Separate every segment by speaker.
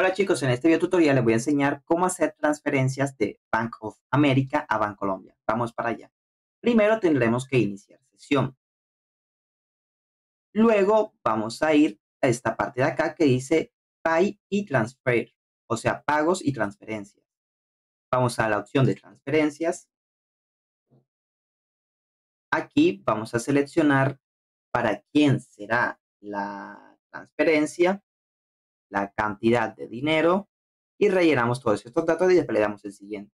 Speaker 1: Hola chicos, en este video tutorial les voy a enseñar cómo hacer transferencias de Bank of America a Bancolombia. Vamos para allá. Primero tendremos que iniciar sesión. Luego vamos a ir a esta parte de acá que dice Pay y Transfer, o sea, pagos y transferencias. Vamos a la opción de transferencias. Aquí vamos a seleccionar para quién será la transferencia la cantidad de dinero y rellenamos todos estos datos y después le damos el siguiente.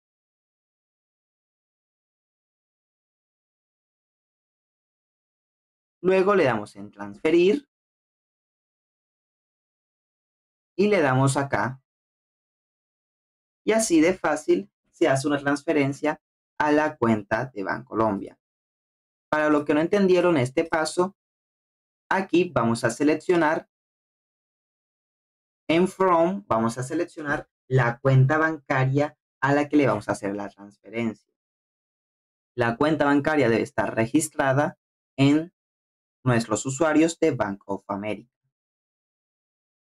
Speaker 1: Luego le damos en transferir y le damos acá. Y así de fácil se hace una transferencia a la cuenta de Bancolombia. Para lo que no entendieron este paso, aquí vamos a seleccionar en From vamos a seleccionar la cuenta bancaria a la que le vamos a hacer la transferencia. La cuenta bancaria debe estar registrada en nuestros usuarios de Bank of America.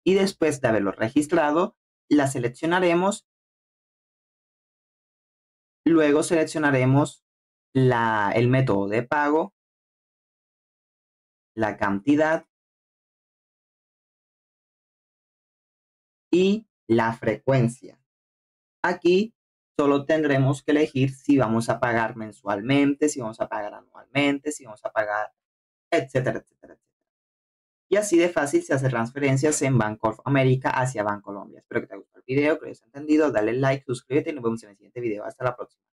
Speaker 1: Y después de haberlo registrado, la seleccionaremos. Luego seleccionaremos el método de pago, la cantidad y la frecuencia. Aquí solo tendremos que elegir si vamos a pagar mensualmente, si vamos a pagar anualmente, si vamos a pagar, etcétera, etcétera, etcétera. Y así de fácil se hace transferencias en Bank of America hacia Bancolombia. Espero que te haya gustado el video, que lo hayas entendido. Dale like, suscríbete y nos vemos en el siguiente video. Hasta la próxima.